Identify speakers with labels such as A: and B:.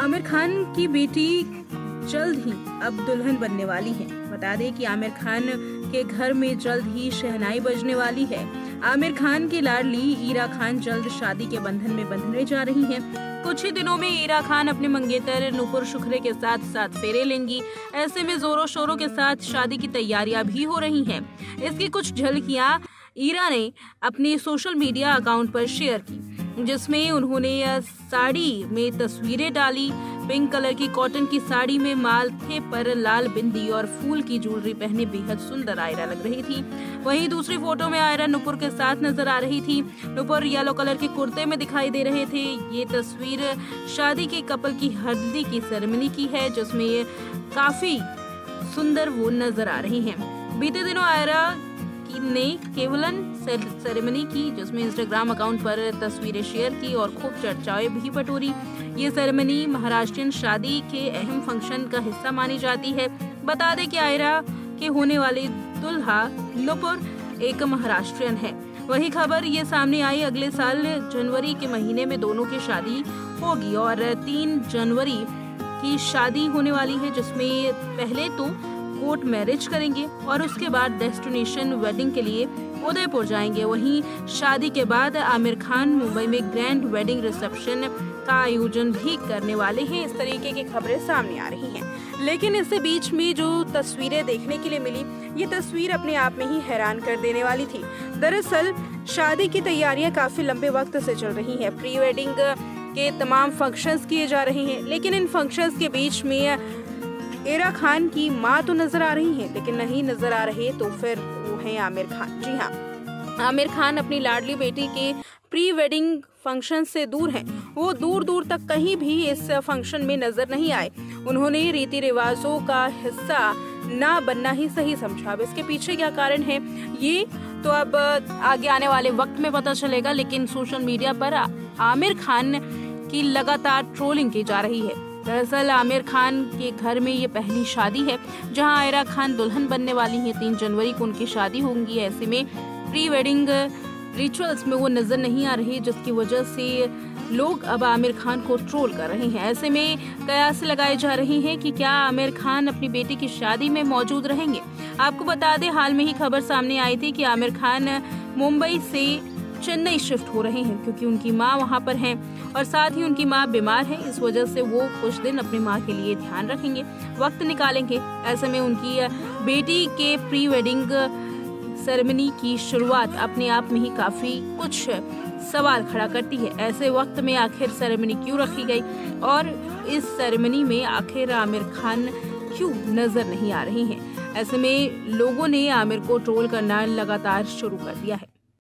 A: आमिर खान की बेटी जल्द ही अब दुल्हन बनने वाली है बता दें कि आमिर खान के घर में जल्द ही शहनाई बजने वाली है आमिर खान की लाडली ईरा खान जल्द शादी के बंधन में बंधने जा रही हैं। कुछ ही दिनों में ईरा खान अपने मंगेतर नुपुर शुक्रे के साथ साथ फेरे लेंगी ऐसे में जोरों शोरों के साथ शादी की तैयारियाँ भी हो रही हैं। इसकी कुछ झलकियाँ ईरा ने अपने सोशल मीडिया अकाउंट पर शेयर की जिसमें उन्होंने साड़ी में तस्वीरें डाली। पिंक कलर की कॉटन की साड़ी में माथे पर लाल बिंदी और फूल की ज्वेलरी पहने बेहद सुंदर आयरा लग रही थी। वहीं दूसरी फ़ोटो में आयरा नुपुर के साथ नज़र आ रही थी। नुपुर येलो कलर के कुर्ते में दिखाई दे रहे थे। ये तस्वीर शादी के कपल की हल्दी की सेरेमनी की है, जिसमें काफ़ी सुंदर वो नज़र आ रही हैं। बीते दिनों आयरा ने केवलन सेरेमनी की, जिसमें इंस्टाग्राम अकाउंट पर तस्वीरें शेयर की और खूब चर्चाएँ भी बटोरी। ये सेरेमनी महाराष्ट्रियन शादी के अहम फ़ंक्शन का हिस्सा मानी जाती है। बता दें कि आयरा के होने वाले दुल्हा नुपुर एक महाराष्ट्रियन है। वही खबर ये सामने आई अगले साल जनवरी के महीने में दोनों की शादी होगी और तीन जनवरी की शादी होने वाली है, जिसमें पहले तो कोर्ट मैरिज करेंगे और उसके बाद डेस्टिनेशन वेडिंग के लिए उदयपुर जाएँगे। वहीं शादी के बाद आमिर खान मुंबई में ग्रैंड वेडिंग रिसेप्शन का आयोजन भी करने वाले हैं। इस तरीके की खबरें सामने आ रही हैं। लेकिन इससे बीच में जो तस्वीरें देखने के लिए मिली, ये तस्वीर अपने आप में ही हैरान कर देने वाली थी। दरअसल, शादी की तैयारियाँ काफ़ी लंबे वक्त से चल रही हैं। प्री वेडिंग के तमाम फ़ंक्शंस किए जा रहे हैं। लेकिन इन फ़ंक्शंस के बीच में एरा खान की माँ तो नज़र आ रही है, लेकिन नहीं नज़र आ रहे तो फिर वो है आमिर खान। जी हाँ आमिर खान अपनी लाडली बेटी के प्री वेडिंग फ़ंक्शन से दूर हैं। वो दूर दूर तक कहीं भी इस फ़ंक्शन में नज़र नहीं आए। उन्होंने रीति रिवाजों का हिस्सा ना बनना ही सही समझा। अब इसके पीछे क्या कारण है, ये तो अब आगे आने वाले वक्त में पता चलेगा, लेकिन सोशल मीडिया पर आमिर खान की लगातार ट्रोलिंग की जा रही है। दरअसल आमिर खान के घर में ये पहली शादी है, जहाँ आयरा खान दुल्हन बनने वाली हैं। तीन जनवरी को उनकी शादी होंगी। ऐसे में प्री वेडिंग रिचुअल्स में वो नज़र नहीं आ रही, जिसकी वजह से लोग अब आमिर खान को ट्रोल कर रहे हैं। ऐसे में कयास लगाए जा रहे हैं कि क्या आमिर खान अपनी बेटी की शादी में मौजूद रहेंगे? आपको बता दें, हाल में ही खबर सामने आई थी कि आमिर खान मुंबई से चेन्नई शिफ्ट हो रहे हैं क्योंकि उनकी माँ वहाँ पर हैं और साथ ही उनकी माँ बीमार है, इस वजह से वो कुछ दिन अपनी माँ के लिए ध्यान रखेंगे। वक्त निकालेंगे। ऐसे में उनकी बेटी के प्री वेडिंग सेरेमनी की शुरुआत अपने आप में ही काफ़ी कुछ सवाल खड़ा करती है। ऐसे वक्त में आखिर सेरेमनी क्यों रखी गई? और इस सेरेमनी में आखिर आमिर खान क्यों नज़र नहीं आ रही हैं? ऐसे में लोगों ने आमिर को ट्रोल करना लगातार शुरू कर दिया है।